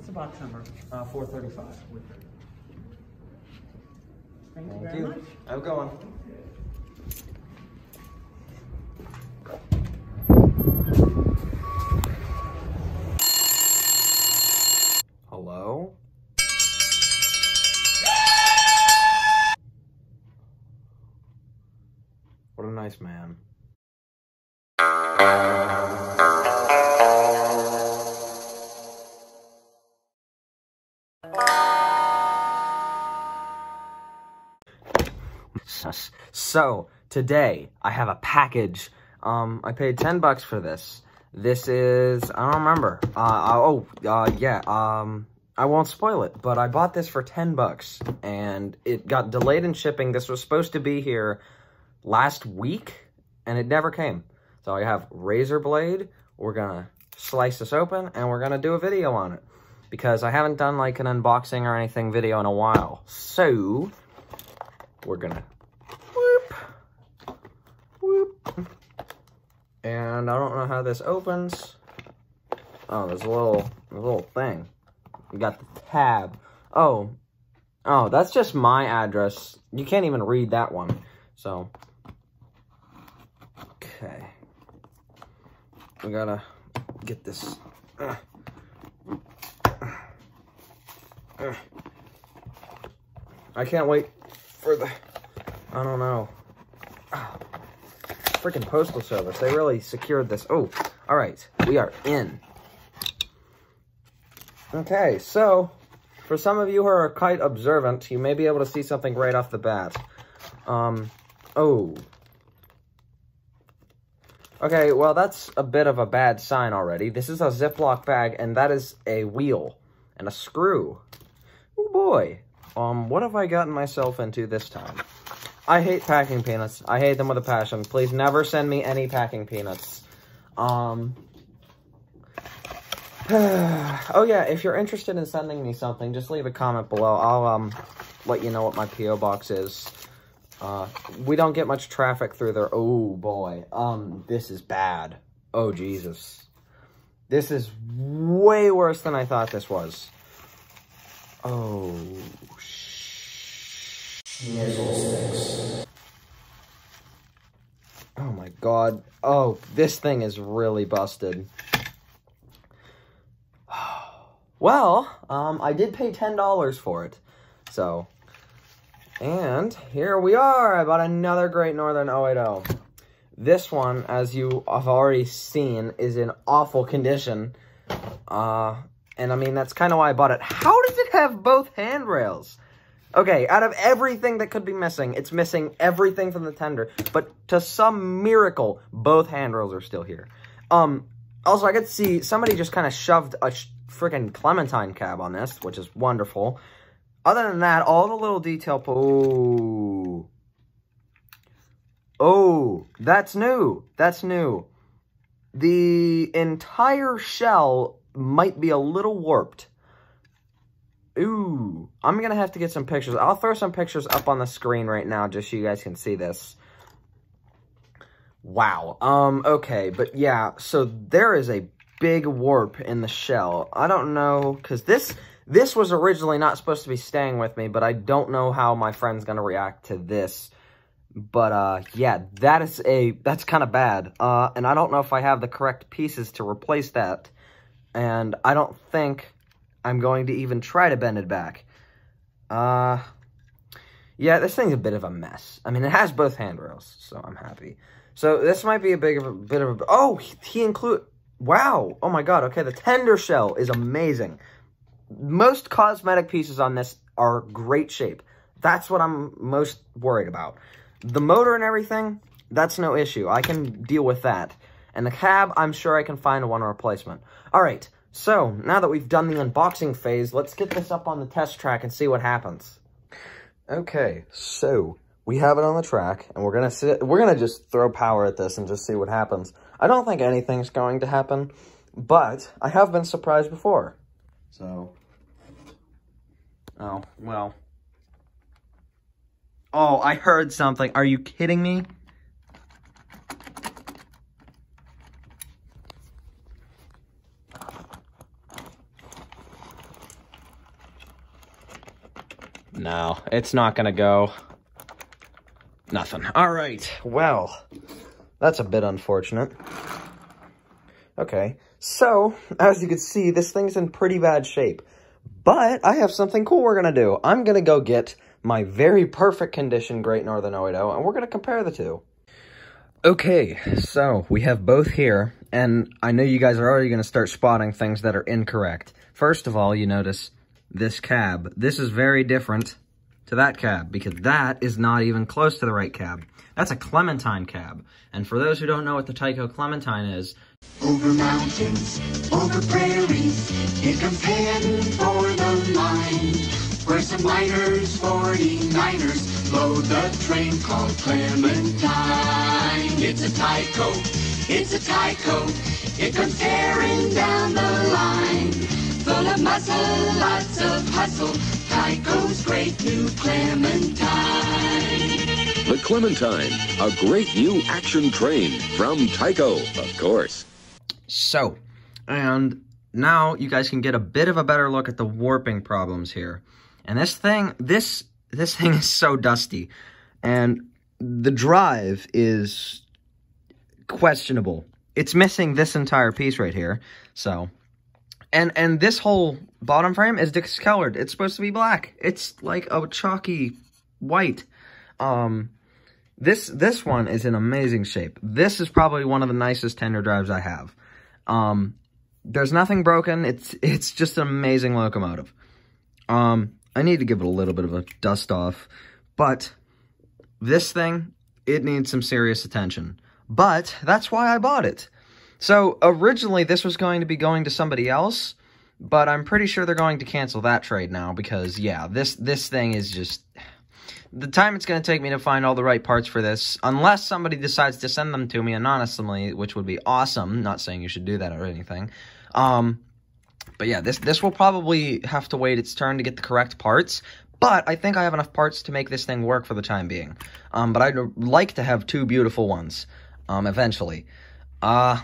the box number? Uh, 435. Thank you Thank very you. much. Have a good one. Hello? What a nice man. So, today I have a package. Um, I paid 10 bucks for this. This is, I don't remember. Uh, oh, uh, yeah, um, I won't spoil it, but I bought this for 10 bucks and it got delayed in shipping. This was supposed to be here last week and it never came. So I have razor blade. We're gonna slice this open and we're gonna do a video on it because I haven't done like an unboxing or anything video in a while. So we're gonna And I don't know how this opens. Oh, there's a little, a little thing. We got the tab. Oh, oh, that's just my address. You can't even read that one. So, okay. We gotta get this. uh, uh. I can't wait for the, I don't know. Ah, Freaking postal service. They really secured this. Oh, all right. We are in. Okay, so for some of you who are quite observant, you may be able to see something right off the bat. Um, oh. Okay, well, that's a bit of a bad sign already. This is a Ziploc bag, and that is a wheel and a screw. Oh, boy. Um, what have I gotten myself into this time? I hate packing peanuts. I hate them with a passion. Please never send me any packing peanuts. Um... oh yeah, if you're interested in sending me something, just leave a comment below. I'll um let you know what my PO box is. Uh, we don't get much traffic through there. Oh boy, um, this is bad. Oh Jesus, this is way worse than I thought this was. Oh, sticks. Oh my god. Oh, this thing is really busted. Well, um, I did pay $10 for it. So, and here we are. I bought another Great Northern 080. This one, as you have already seen, is in awful condition. Uh, and I mean, that's kind of why I bought it. How does it have both handrails? Okay, out of everything that could be missing, it's missing everything from the tender. But to some miracle, both handrails are still here. Um, also, I could see somebody just kind of shoved a sh freaking Clementine cab on this, which is wonderful. Other than that, all the little detail... Oh. Oh, that's new. That's new. The entire shell might be a little warped. Ooh, I'm going to have to get some pictures. I'll throw some pictures up on the screen right now just so you guys can see this. Wow. Um, okay, but yeah, so there is a big warp in the shell. I don't know, because this, this was originally not supposed to be staying with me, but I don't know how my friend's going to react to this. But, uh, yeah, that is a, that's kind of bad. Uh, and I don't know if I have the correct pieces to replace that. And I don't think I'm going to even try to bend it back. Uh, yeah, this thing's a bit of a mess. I mean, it has both handrails, so I'm happy. So this might be a big of a bit of a, oh, he, include, wow, oh my god, okay, the tender shell is amazing. Most cosmetic pieces on this are great shape. That's what I'm most worried about. The motor and everything, that's no issue. I can deal with that. And the cab, I'm sure I can find one replacement. All right, so now that we've done the unboxing phase, let's get this up on the test track and see what happens. Okay, so we have it on the track, and we're gonna sit. We're gonna just throw power at this and just see what happens. I don't think anything's going to happen, but I have been surprised before. So, oh well. Oh, I heard something. Are you kidding me? No, it's not gonna go. Nothing. All right, well, that's a bit unfortunate. Okay, so, as you can see, this thing's in pretty bad shape. But I have something cool we're gonna do. I'm gonna go get my very perfect condition Great Northern 080, and we're gonna compare the two. Okay, so we have both here, and I know you guys are already gonna start spotting things that are incorrect. First of all, you notice this cab. This is very different to that cab because that is not even close to the right cab. That's a Clementine cab. And for those who don't know what the Tyco Clementine is, over mountains, over prairies, it comes heading for the line. Where some miners, 49ers, load the train called Clementine. It's a Tyco, it's a Tyco, it comes tearing down the line. Full of muscle, lots of hustle, Tyco's great new Clementine. The Clementine, a great new action train from Tyco, of course. So, and now you guys can get a bit of a better look at the warping problems here. And this thing, this this thing is so dusty. And the drive is questionable. It's missing this entire piece right here. So, and and this whole bottom frame is discolored. It's supposed to be black. It's like a chalky white. Um, this this one is in amazing shape. This is probably one of the nicest tender drives I have. Um, there's nothing broken. It's it's just an amazing locomotive. Um, I need to give it a little bit of a dust off, but this thing, it needs some serious attention. But that's why I bought it. So originally this was going to be going to somebody else, but I'm pretty sure they're going to cancel that trade now because yeah, this this thing is just the time it's going to take me to find all the right parts for this, unless somebody decides to send them to me anonymously, which would be awesome. Not saying you should do that or anything. Um, but yeah, this this will probably have to wait its turn to get the correct parts. But I think I have enough parts to make this thing work for the time being. Um, but I'd like to have two beautiful ones, um, eventually. Uh,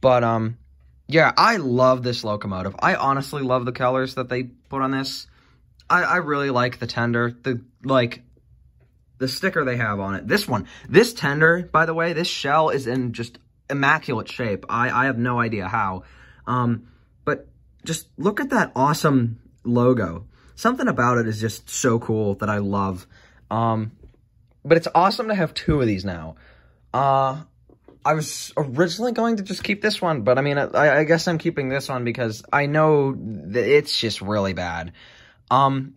but, um, yeah, I love this locomotive. I honestly love the colors that they put on this. I, I really like the tender. The, like, the sticker they have on it. This one, this tender, by the way, this shell is in just immaculate shape. I, I have no idea how. Um, but just look at that awesome logo. Something about it is just so cool that I love. Um, but it's awesome to have two of these now. Uh, I was originally going to just keep this one, but I mean, I, I guess I'm keeping this one because I know that it's just really bad. Um,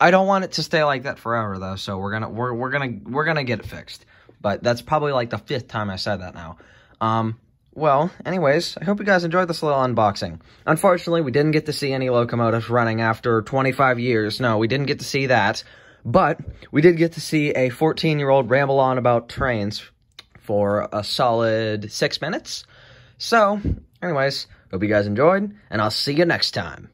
I don't want it to stay like that forever though, so we're gonna we're we're gonna we're gonna get it fixed. But that's probably like the fifth time I said that now. Um, well, anyways, I hope you guys enjoyed this little unboxing. Unfortunately, we didn't get to see any locomotives running after 25 years. No, we didn't get to see that. But we did get to see a 14-year-old ramble on about trains for a solid six minutes. So, anyways, hope you guys enjoyed, and I'll see you next time.